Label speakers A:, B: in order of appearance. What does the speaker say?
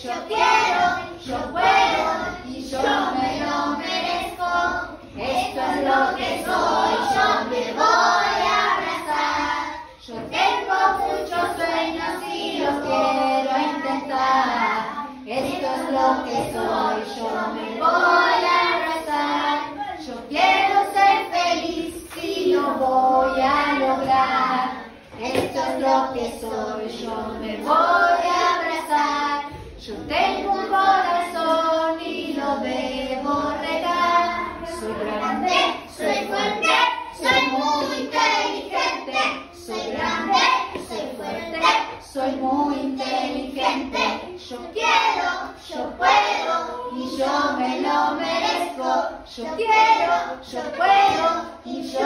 A: Yo quiero, yo puedo y yo me lo merezco. Esto es lo que soy, yo me voy a abrazar. Yo tengo muchos sueños y los quiero intentar. Esto es lo que soy, yo me voy a abrazar. Yo quiero ser feliz y lo voy a lograr. Esto es lo que soy, yo me voy yo tengo un corazón y lo debo regar. Soy grande, soy fuerte, soy muy inteligente. Soy grande, soy fuerte, soy muy inteligente. Yo quiero, yo puedo y yo me lo merezco. Yo quiero, yo puedo y yo.